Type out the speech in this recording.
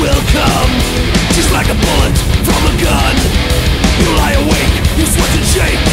will come. Just like a bullet from a gun. You lie awake, you sweat and shake.